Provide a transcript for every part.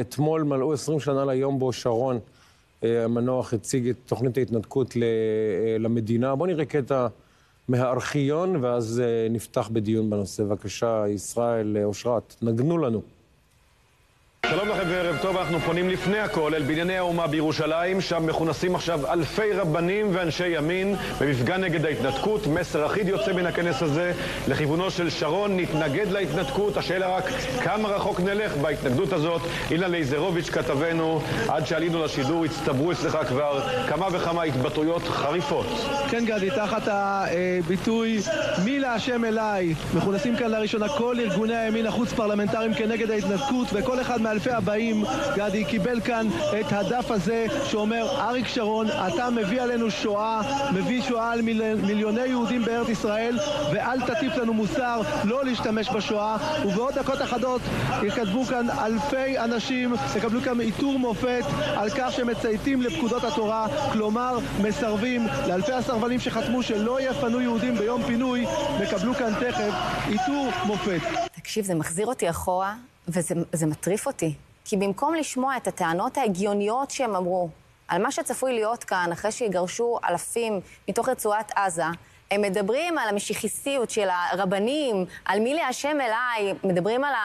אתמול מלאו 20 שנה ליום בו שרון אה, המנוח הציג את תוכנית ההתנתקות אה, למדינה. בואו נראה קטע מהארכיון, ואז אה, נפתח בדיון בנושא. בבקשה, ישראל אושרת, נגנו לנו. שלום לכם וערב טוב, אנחנו פונים לפני הכל אל בנייני האומה בירושלים, שם מכונסים עכשיו אלפי רבנים ואנשי ימין במפגן נגד ההתנתקות. מסר אחיד יוצא מן הכנס הזה לכיוונו של שרון, נתנגד להתנתקות, השאלה רק כמה רחוק נלך בהתנגדות הזאת. אילן לייזרוביץ' כתבנו, עד שעלינו לשידור הצטברו אצלך כבר כמה וכמה התבטאויות חריפות. כן גדי, תחת הביטוי מי להשם אליי מכונסים כאן לראשונה כל ארגוני הימין החוץ פרלמנטריים כנגד ההתנתקות וכל אחד מאלפי הבאים, גדי, קיבל כאן את הדף הזה שאומר אריק שרון, אתה מביא עלינו שואה, מביא שואה על מיל... מיליוני יהודים בארץ ישראל ואל תטיף לנו מוסר לא להשתמש בשואה. ובעוד דקות אחדות יכתבו כאן אלפי אנשים, יקבלו כאן עיטור מופת על כך שמצייתים לפקודות התורה, כלומר מסרבים לאלפי הסרבנים שחתמו שלא יפנו יהודים ביום פינוי, יקבלו כאן תכף עיטור מופת. תקשיב, זה מחזיר אותי אחורה, וזה זה מטריף אותי. כי במקום לשמוע את הטענות ההגיוניות שהם אמרו, על מה שצפוי להיות כאן אחרי שיגרשו אלפים מתוך רצועת עזה, הם מדברים על המשיחיסיות של הרבנים, על מי להשם אליי, מדברים על, ה,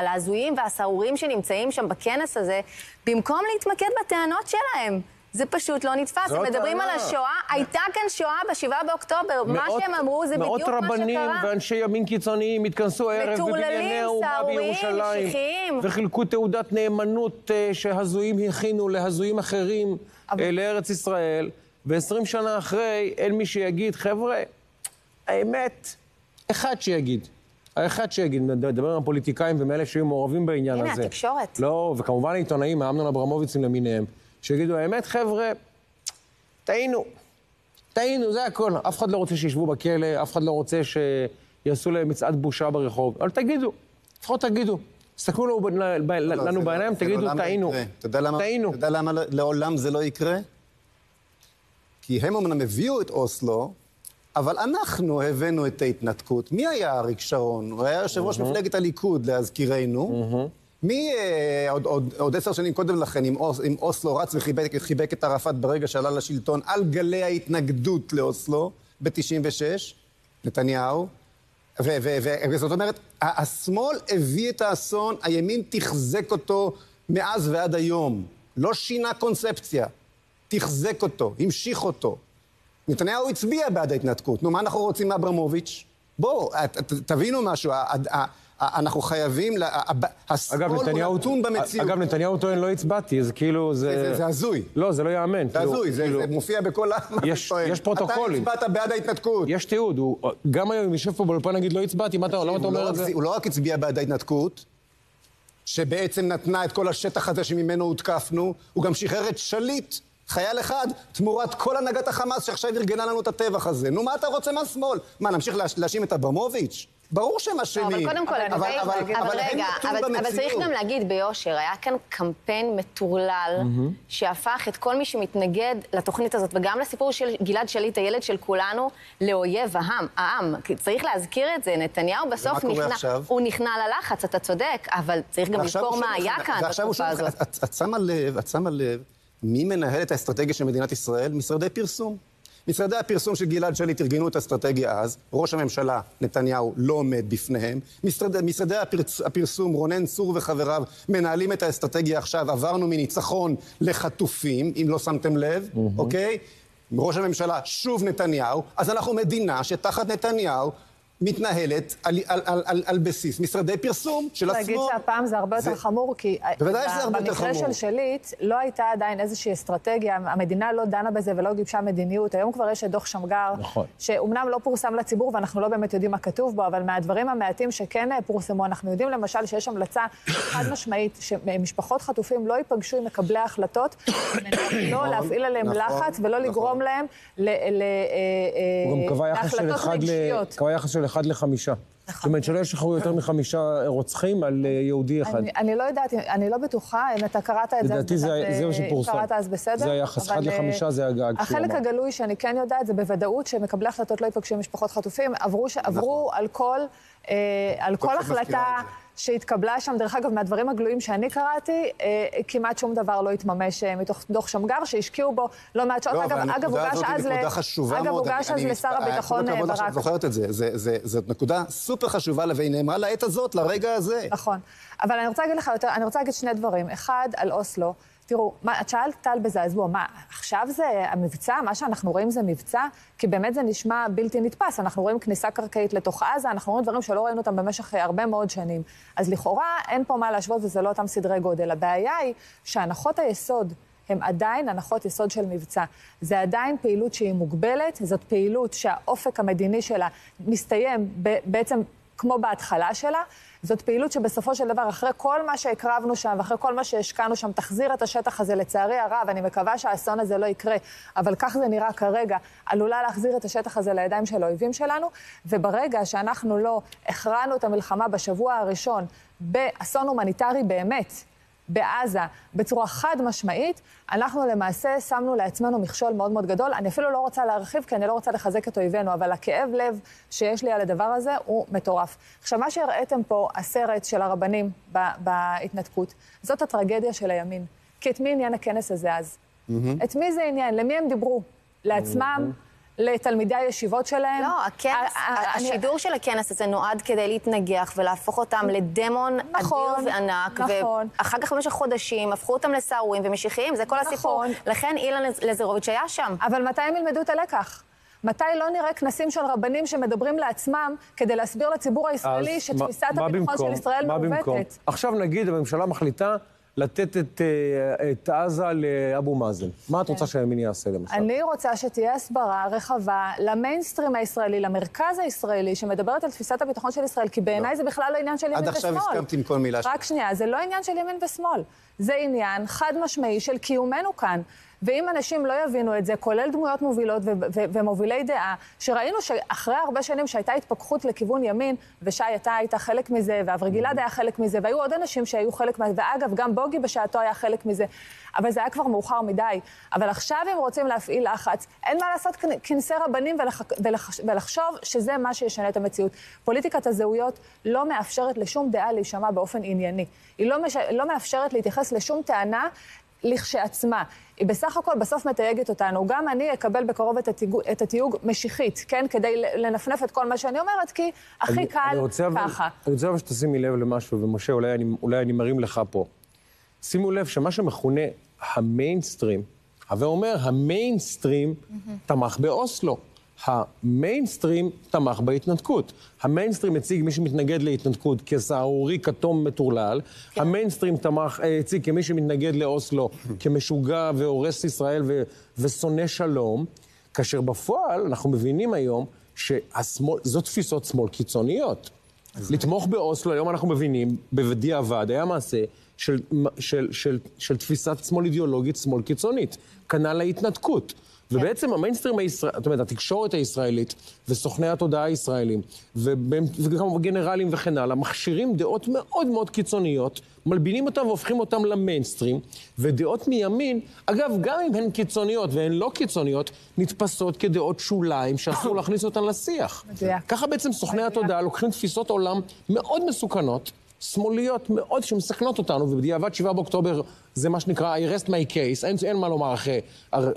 על ההזויים והסהרורים שנמצאים שם בכנס הזה, במקום להתמקד בטענות שלהם. זה פשוט לא נתפס, הם מדברים על. השואה, הייתה כאן שואה ב-7 באוקטובר, מה מאות- שהם אמרו זה בדיוק מאות מה רבנים שקרה. ואנשי ימין קיצוניים התכנסו הערב בבנייני האומה בירושלים. וחילקו תעודת נאמנות אה, שהזויים הכינו להזויים אחרים אה, לארץ ישראל. ו-20 שנה אחרי, אין מי שיגיד, חבר'ה, האמת, אחד שיגיד. האחד שיגיד, נדבר עם הפוליטיקאים ומאלה שהיו מעורבים בעניין הנה, הזה. התקשורת. לא, וכמובן העיתונאים, האמנון אברמוביצים למיניהם, שיגידו, האמת, חבר'ה, טעינו. טעינו, זה הכל. אף אחד לא רוצה שישבו בכלא, אף אחד לא רוצה שיעשו להם מצעד בושה ברחוב. אבל תגידו, לפחות תגידו. תסתכלו לנו, לא, לנו בעיניים, לא- זה תגידו, לא טעינו. אתה יודע למה- טעינו. אתה יודע למה לעולם זה לא יקרה? כי הם אמנם הביאו את אוסלו, אבל אנחנו הבאנו את ההתנתקות. מי היה אריק שרון? הוא היה יושב ראש מפלגת הליכוד, להזכירנו. מי אה, עוד- עוד- עוד עשר שנים קודם לכן, עם אוס- עם אוסלו רץ וחיבק חיבק את ערפאת ברגע שעלה לשלטון, על גלי ההתנגדות לאוסלו ב-96? נתניהו. וזאת אומרת, השמאל הביא את האסון, הימין תחזק אותו מאז ועד היום. לא שינה קונספציה, תחזק אותו, המשיך אותו. נתניהו הצביע בעד ההתנתקות. נו, מה אנחנו רוצים מאברמוביץ'? בואו, תבינו משהו, אנחנו חייבים, השמאל הוא. נתון במציאות. אגב, נתניהו טוען, לא הצבעתי, כאילו זה... זה- זה הזוי. לא, זה לא ייאמן. זה כאילו- הזוי, זה כאילו- זה מופיע בכל ה... מה אתה יש- פרוטוקולים. אתה הצבעת בעד ההתנתקות. יש תיעוד, גם היום יושב פה באולפן להגיד לא הצבעתי, מה אתה, למה אתה הוא אומר לא את זה? הוא לא רק הצביע בעד ההתנתקות, שבעצם נתנה את כל השטח הזה שממנו הותקפנו, הוא גם שחרר את שליט, חייל אחד, תמורת כל הנהגת החמאס שעכשיו ארגנה לנו את הטבח הזה. נו, מה אתה רוצה מהשמאל? מה, נמשיך להאשים את אברמוביץ'? ברור שהם לא, אשמים. אבל קודם כל, אבל- אבל- אבל אבל רגע, אבל- אבל. צריך גם להגיד ביושר, היה כאן קמפיין מטורלל, שהפך את כל מי שמתנגד לתוכנית הזאת, וגם לסיפור של גלעד שליט, הילד של כולנו, לאויב העם. העם. צריך להזכיר את זה, נתניהו בסוף נכנע? הוא נכנע ללחץ, אתה צודק, אבל צריך גם לזכור מה היה. כאן בתקופה הזאת. את שמה לב, את שמה לב, מי מנהל את האסטרטגיה של מדינת ישראל? משרדי פרסום. משרדי הפרסום של גלעד שליט ארגנו את האסטרטגיה אז, ראש הממשלה נתניהו לא עומד בפניהם, משרד, משרדי הפרס, הפרסום רונן צור וחבריו מנהלים את האסטרטגיה עכשיו, עברנו מניצחון לחטופים, אם לא שמתם לב, אוקיי? ראש הממשלה שוב נתניהו, אז אנחנו מדינה שתחת נתניהו מתנהלת על, על, על, על, על בסיס משרדי פרסום של השמאל. להגיד שהפעם זה הרבה יותר זה- חמור, כי בוודאי שזה הרבה יותר במקרה חמור. של שליט לא הייתה עדיין איזושהי אסטרטגיה, המדינה לא דנה בזה ולא גיבשה מדיניות. היום כבר יש את דוח שמגר, נכון. שאומנם לא פורסם לציבור ואנחנו לא באמת יודעים מה כתוב בו, אבל מהדברים המעטים שכן אה, פורסמו, אנחנו יודעים למשל שיש המלצה חד משמעית שמשפחות חטופים לא ייפגשו עם מקבלי ההחלטות, לא להפעיל עליהם נכון, לחץ ולא נכון. לגרום להם ל- ל- אה, הוא גם אה, קבע יחס של להחלטות אחד לחמישה. זאת אומרת שלא ישחררו יותר מחמישה רוצחים על אה, יהודי אחד. אני, אני לא יודעת, אני לא בטוחה אם אתה קראת את זה. לדעתי אז- זה- מה אה, שפורסם. קראת אז בסדר. זה היחס, אחד אה, לחמישה זה הגג שהוא החלק. הגלוי שאני כן יודעת זה בוודאות שמקבלי החלטות לא ייפגשו עם משפחות חטופים. עברו, עברו על כל, אה, על החלטה שהתקבלה שם, דרך אגב, מהדברים הגלויים שאני קראתי, אה, כמעט שום דבר לא התממש אה, מתוך דוח שמגר, שהשקיעו בו לא מעט שעות. לא, אגב, אגב, הוגש אז ל... אגב. הוגש אני- אז אני- לשר אה, הביטחון אה, ברק. שאת זוכרת את זה. זה- זה- זאת נקודה סופר חשובה, והיא נאמרה לעת הזאת, לרגע הזה. נכון. אבל אני רוצה להגיד לך יותר, אני רוצה להגיד שני דברים. אחד, על אוסלו. תראו, מה, את שאלת טל בזעזוע, מה, עכשיו זה המבצע? מה שאנחנו רואים זה מבצע? כי באמת זה נשמע בלתי נתפס. אנחנו רואים כניסה קרקעית לתוך עזה, אנחנו רואים דברים שלא ראינו אותם במשך אה, הרבה מאוד שנים. אז לכאורה אין פה מה להשוות וזה לא אותם סדרי גודל. הבעיה היא שהנחות היסוד הן עדיין הנחות יסוד של מבצע. זה עדיין פעילות שהיא מוגבלת, זאת פעילות שהאופק המדיני שלה מסתיים ב- בעצם כמו בהתחלה שלה. זאת פעילות שבסופו של דבר, אחרי כל מה שהקרבנו שם ואחרי כל מה שהשקענו שם, תחזיר את השטח הזה, לצערי הרב, אני מקווה שהאסון הזה לא יקרה, אבל כך זה נראה כרגע, עלולה להחזיר את השטח הזה לידיים של האויבים שלנו, וברגע שאנחנו לא הכרענו את המלחמה בשבוע הראשון באסון הומניטרי באמת, בעזה בצורה חד משמעית, אנחנו למעשה שמנו לעצמנו מכשול מאוד מאוד גדול. אני אפילו לא רוצה להרחיב, כי אני לא רוצה לחזק את אויבינו, אבל הכאב לב שיש לי על הדבר הזה הוא מטורף. עכשיו, מה שהראיתם פה, הסרט של הרבנים בהתנתקות, זאת הטרגדיה של הימין. כי את מי עניין הכנס הזה אז? את מי זה עניין? למי הם דיברו? לעצמם? לתלמידי הישיבות שלהם? לא, הכנס, אני- השידור של הכנס הזה נועד כדי להתנגח ולהפוך אותם לדמון נכון, אדיר וענק. נכון. ואחר כך במשך חודשים הפכו אותם לסהרורים ומשיחיים, זה כל הסיפור. נכון. לכן אילן לזרוביץ' היה שם. אבל מתי הם ילמדו את הלקח? מתי לא נראה כנסים של רבנים שמדברים לעצמם כדי להסביר לציבור הישראלי שתפיסת הביטחון של? ישראל? מעוותת? עכשיו נגיד הממשלה מחליטה לתת את, אה, את עזה לאבו מאזן. מה את רוצה שהימין יעשה למשל? אני רוצה שתהיה הסברה רחבה למיינסטרים הישראלי, למרכז הישראלי, שמדברת על תפיסת הביטחון של ישראל, כי בעיניי זה בכלל לא עניין של ימין עד ושמאל. עכשיו הסכמתי עם כל מילה שלך. רק שנייה, זה לא עניין של ימין ושמאל. זה עניין חד משמעי של קיומנו כאן. ואם אנשים לא יבינו את זה, כולל דמויות מובילות ו- ו- ומובילי דעה, שראינו שאחרי הרבה שנים שהייתה התפכחות לכיוון ימין, ושי, אתה היית חלק מזה, ואברי גלעד היה חלק מזה, והיו עוד אנשים שהיו חלק מזה, ואגב, גם בוגי בשעתו היה חלק מזה, אבל זה היה כבר מאוחר מדי. אבל עכשיו הם רוצים להפעיל לחץ, אין מה לעשות כנ- כנסי רבנים ולח- ולח- ולחשוב שזה מה שישנה את המציאות. פוליטיקת הזהויות לא מאפשרת לשום דעה להישמע באופן ענייני. היא לא, מש... לא מאפשרת להתייחס לשום טענה לכשעצמה. היא בסך הכל בסוף מתייגת אותנו. גם אני אקבל בקרוב את, התיוג, את התיוג משיחית, כן? כדי לנפנף את כל מה שאני אומרת, כי הכי אני- קל אני רוצה אבל- ככה. אני רוצה אבל שתשימי לב למשהו, ומשה, אולי אני, אולי אני מרים לך פה. שימו לב שמה שמכונה המיינסטרים, הווה אומר, המיינסטרים תמך באוסלו. המיינסטרים תמך בהתנתקות. המיינסטרים הציג מי שמתנגד להתנתקות כסהרורי כתום מטורלל. המיינסטרים תמך, אה, הציג כמי שמתנגד לאוסלו כמשוגע והורס ישראל ו- ושונא שלום. כאשר בפועל אנחנו מבינים היום שהשמאל, זו תפיסות שמאל קיצוניות. לתמוך באוסלו, היום אנחנו מבינים, בדיעבד, היה מעשה של, של, של, של תפיסת שמאל אידיאולוגית, שמאל קיצונית. כנ"ל ההתנתקות. ובעצם המיינסטרים הישראלי, זאת אומרת, התקשורת הישראלית וסוכני התודעה הישראלים, וגם גנרלים וכן הלאה, מכשירים דעות מאוד מאוד קיצוניות, מלבינים אותם והופכים אותם למיינסטרים, ודעות מימין, אגב, גם אם הן קיצוניות והן לא קיצוניות, נתפסות כדעות שוליים שאסור להכניס אותן לשיח. מדויק. ככה בעצם סוכני מדויק. התודעה לוקחים תפיסות עולם מאוד מסוכנות, שמאליות מאוד, שמסכנות אותנו, ובדיעבד 7 באוקטובר זה מה שנקרא I rest my case, אין, אין מה לומר אחרי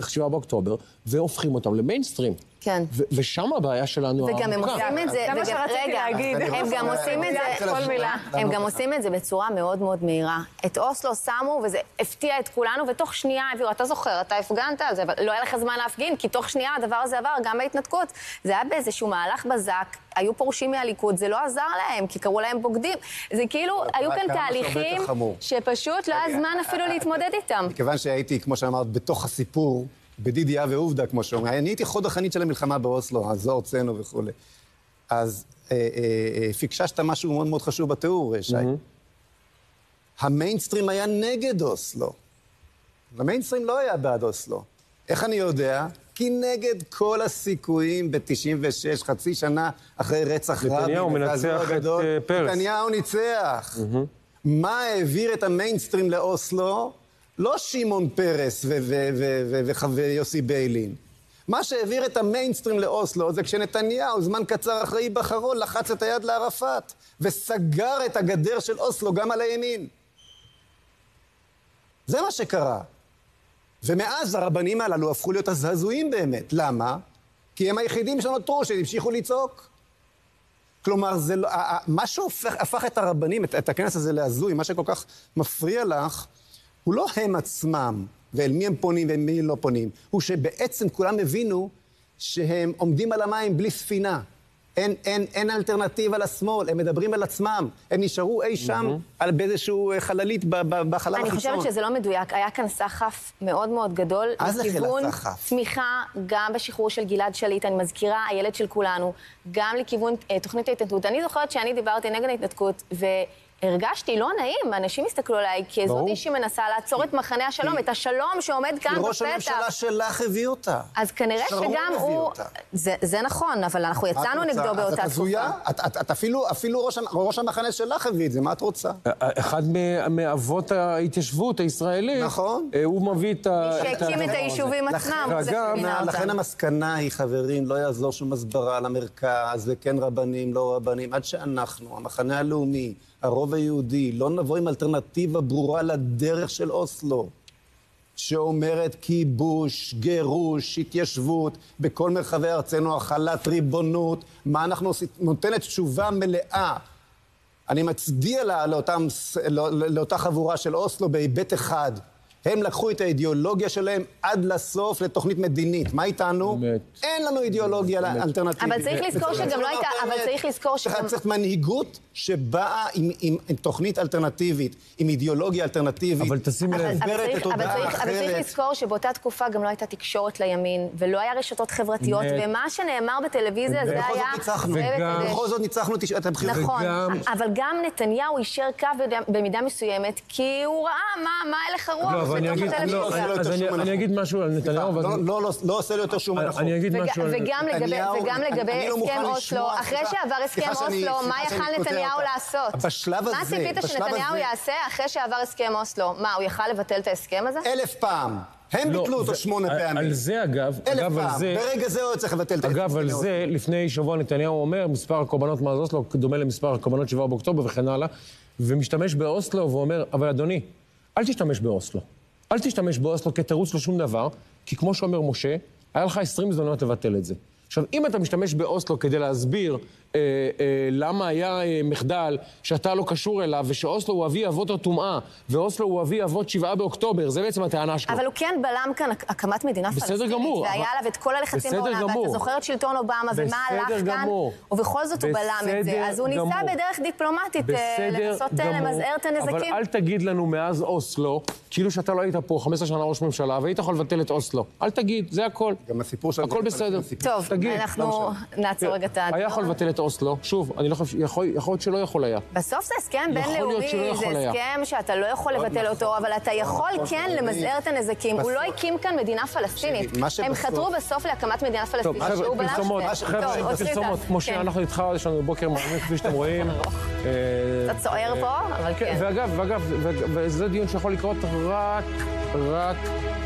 7 באוקטובר, והופכים אותם למיינסטרים. כן. ושם הבעיה שלנו וגם הם. עושים את זה, זה מה שרציתי להגיד. הם גם עושים את זה, כל מילה. הם גם. עושים את זה בצורה מאוד מאוד מהירה. את אוסלו שמו, וזה הפתיע את כולנו, ותוך שנייה הביאו, אתה זוכר, אתה הפגנת על זה, אבל לא היה לך זמן להפגין, כי תוך שנייה הדבר הזה עבר, גם בהתנתקות. זה היה באיזשהו מהלך בזק, היו פורשים מהליכוד, זה לא עזר להם, כי קראו להם בוגדים. זה כאילו, היו כאן תהליכים. שפשוט לא היה זמן אפילו להתמודד איתם. מכיוון שהייתי, כמו שאמרת, בתוך הסיפור, בדידיה ועובדה, כמו שאומרים, אני הייתי חוד החנית של המלחמה באוסלו, הזו ארצנו וכולי. אז אה, אה, אה, פיקששת משהו מאוד מאוד חשוב בתיאור, שי. המיינסטרים היה נגד אוסלו. המיינסטרים לא היה בעד אוסלו. איך אני יודע? כי נגד כל הסיכויים ב-96, חצי שנה אחרי רצח רבין, נתניהו את מנצח את, הגדול, אה, פרס. נתניהו ניצח. מה העביר את המיינסטרים לאוסלו? לא שמעון פרס ויוסי ביילין. מה שהעביר את המיינסטרים לאוסלו זה כשנתניהו, זמן קצר אחרי היבחרו, לחץ את היד לערפאת וסגר את הגדר של אוסלו גם על הימין. זה מה שקרה. ומאז הרבנים הללו הפכו להיות הזעזועים באמת. למה? כי הם היחידים שנותרו, שהמשיכו לצעוק. כלומר, זה לא, מה שהפך את הרבנים, את, את הכנס הזה להזוי, מה שכל כך מפריע לך, הוא לא הם עצמם, ואל מי הם פונים ואל מי לא פונים, הוא שבעצם כולם הבינו שהם עומדים על המים בלי ספינה. אין, אין, אין אלטרנטיבה לשמאל, הם מדברים על עצמם. הם נשארו אי שם mm-hmm. על באיזשהו אה, חללית בחלל החיצון. אני חושבת שזה לא מדויק. היה כאן סחף מאוד מאוד גדול. אז הסחף. תמיכה גם בשחרור של גלעד שליט, אני מזכירה, הילד של כולנו, גם לכיוון אה, תוכנית ההתנתקות. אני זוכרת שאני דיברתי נגד ההתנתקות, ו... הרגשתי לא נעים, אנשים הסתכלו עליי כזאתי שמנסה לעצור את מחנה השלום, את השלום שעומד כאן בפתח. כי ראש הממשלה שלך הביא אותה. אז כנראה שגם הוא... זה נכון, אבל אנחנו יצאנו נגדו באותה תקופה. אז את הזויה? את אפילו ראש המחנה שלך הביא את זה, מה את רוצה? אחד מאבות ההתיישבות הישראלית. נכון. אה, הוא מביא את ה... מי שהקים את היישובים עצמם, לכן המסקנה היא, חברים, לא יעזור שום הסברה למרכז, וכן רבנים, לא רבנים, עד שאנחנו, המחנה הלאומי, הרוב היהודי, לא נבוא עם אלטרנטיבה ברורה לדרך של אוסלו, שאומרת כיבוש, גירוש, התיישבות בכל מרחבי ארצנו, החלת ריבונות, מה אנחנו עושים, נותנת תשובה מלאה. אני מצדיע לה, לאותם, לא, לאותה חבורה של אוסלו בהיבט אחד. הם לקחו את האידיאולוגיה שלהם עד לסוף לתוכנית מדינית. מה איתנו? באמת. אין לנו אידיאולוגיה אלטרנטיבית. אבל צריך לזכור שגם לא הייתה, אבל צריך לזכור שגם... צריך מנהיגות שבאה עם, עם, עם תוכנית אלטרנטיבית, עם אידיאולוגיה אלטרנטיבית. אבל תשים לב. אבל, אבל, צריך, אבל צריך לזכור שבאותה תקופה גם לא הייתה תקשורת לימין, ולא היה רשתות חברתיות, ומה שנאמר בטלוויזיה זה היה... וגם... בכל זאת ניצחנו את הבחירות. נכון, אבל גם נתניהו יישר קו במידה מסוימת, כי הוא ראה מה הלך הרוח. אני אגיד, לא, אז אני אגיד משהו על נתניהו. לא, לא, לא, לא עושה לי יותר שום הנחות. אני אגיד משהו על נתניהו. וגם לגבי הסכם אוסלו, אחרי שעבר הסכם אוסלו, מה יכל נתניהו לעשות? בשלב הזה, מה ציפית שנתניהו יעשה אחרי שעבר הסכם אוסלו? מה, הוא יכל לבטל את ההסכם הזה? אלף פעם. הם ביטלו אותו שמונה פעמים. על זה, אגב, אגב, על זה... ברגע זה הוא צריך לבטל את ההסכם. אגב, על זה, לפני שבוע נתניהו אומר, מספר הקורבנות מאז אוסלו דומה למספר הקורבנות 7 באוקטובר וכן הלאה, ומשתמש באוסלו ואומר, אבל אדוני, אל תשתמש באוסלו. אל תשתמש באוסלו כתירוץ לשום דבר, כי כמו שאומר משה, היה לך 20 הזדמנויות לבטל את זה. עכשיו, אם אתה משתמש באוסלו כדי להסביר למה היה אה, מחדל שאתה לא קשור אליו, ושאוסלו הוא אבי אבות הטומאה, ואוסלו הוא אבי אבות שבעה באוקטובר, זה בעצם הטענה שלו. אבל הוא כן בלם כאן הקמת מדינה פלסטינית. בסדר גמור. והיה עליו את כל הלחצים בעולם, ואתה זוכר את שלטון אובמה, ומה הלך כאן, ובכל זאת הוא בלם את זה. אז הוא ניסה בדרך דיפלומטית לנסות למזער את הנזקים. אבל אל תגיד לנו מאז אוסלו, כאילו שאתה לא היית פה 15 שנה ראש ממשלה, והיית יכול לבטל את אוסלו. אל תגיד, זה הכל. גם הסיפור של... הכל בסדר. טוב, אנחנו נעצור רגע את הדיון. היה יכול לבטל את אוסלו, שוב, אני לא חושב, יכול להיות שלא יכול היה. בסוף זה הסכם בינלאומי, זה הסכם שאתה לא יכול לבטל אותו, אבל אתה יכול כן למזער את הנזקים. הוא לא הקים כאן מדינה פלסטינית. הם חתרו בסוף להקמת מדינה פלסטינית, שהוא בלם חבר'ה, פרסומות, משה, כן. אנחנו איתך, יש לנו בוקר מעניין, כפי שאתם רואים. קצת סוער פה, אבל כן. ואגב, ואגב, וזה דיון שיכול לקרות רק, רק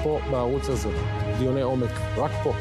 פה, בערוץ הזה. דיוני עומק, רק פה.